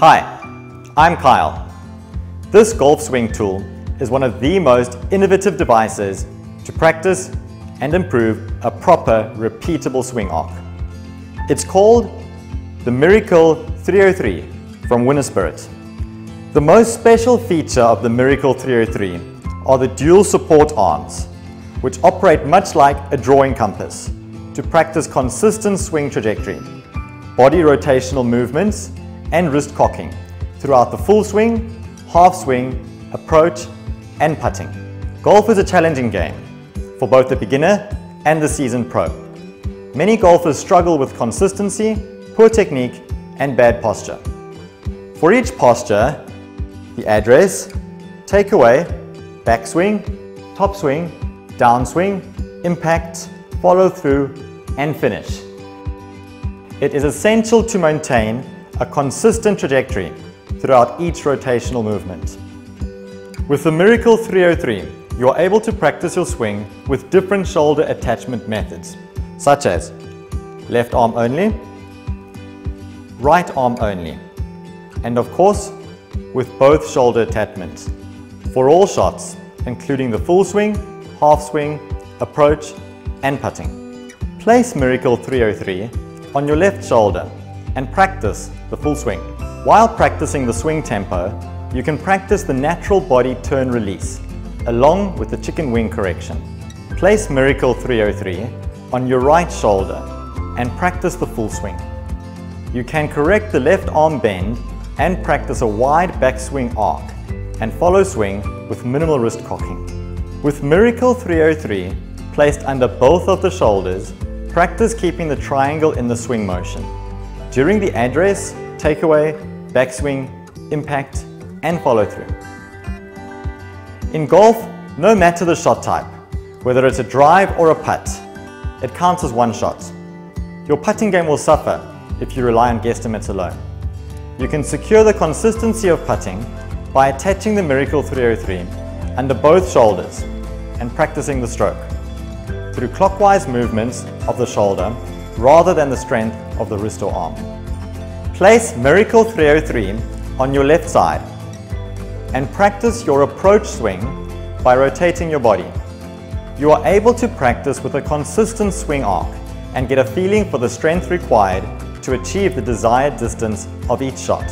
Hi, I'm Kyle. This golf swing tool is one of the most innovative devices to practice and improve a proper repeatable swing arc. It's called the Miracle 303 from Winner Spirit. The most special feature of the Miracle 303 are the dual support arms, which operate much like a drawing compass to practice consistent swing trajectory, body rotational movements and wrist cocking throughout the full swing, half swing, approach and putting. Golf is a challenging game for both the beginner and the seasoned pro. Many golfers struggle with consistency, poor technique and bad posture. For each posture, the address, takeaway, backswing, topswing, downswing, impact, follow through and finish. It is essential to maintain a consistent trajectory throughout each rotational movement. With the Miracle 303, you are able to practice your swing with different shoulder attachment methods, such as left arm only, right arm only, and of course, with both shoulder attachments for all shots, including the full swing, half swing, approach, and putting. Place Miracle 303 on your left shoulder and practice the full swing. While practicing the swing tempo, you can practice the natural body turn release, along with the chicken wing correction. Place Miracle 303 on your right shoulder and practice the full swing. You can correct the left arm bend and practice a wide backswing arc and follow swing with minimal wrist cocking. With Miracle 303 placed under both of the shoulders, practice keeping the triangle in the swing motion. During the address, takeaway, backswing, impact, and follow through. In golf, no matter the shot type, whether it's a drive or a putt, it counts as one shot. Your putting game will suffer if you rely on guesstimates alone. You can secure the consistency of putting by attaching the Miracle 303 under both shoulders and practicing the stroke through clockwise movements of the shoulder rather than the strength of the wrist or arm. Place Miracle 303 on your left side and practice your approach swing by rotating your body. You are able to practice with a consistent swing arc and get a feeling for the strength required to achieve the desired distance of each shot.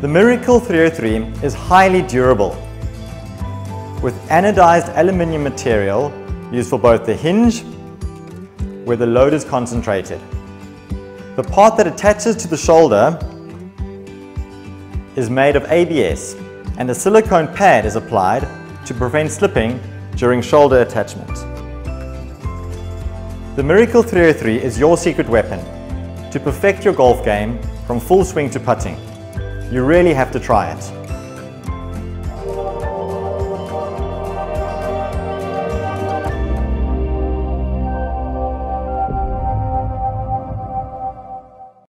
The Miracle 303 is highly durable with anodized aluminium material used for both the hinge where the load is concentrated. The part that attaches to the shoulder is made of ABS and a silicone pad is applied to prevent slipping during shoulder attachment. The Miracle 303 is your secret weapon to perfect your golf game from full swing to putting. You really have to try it.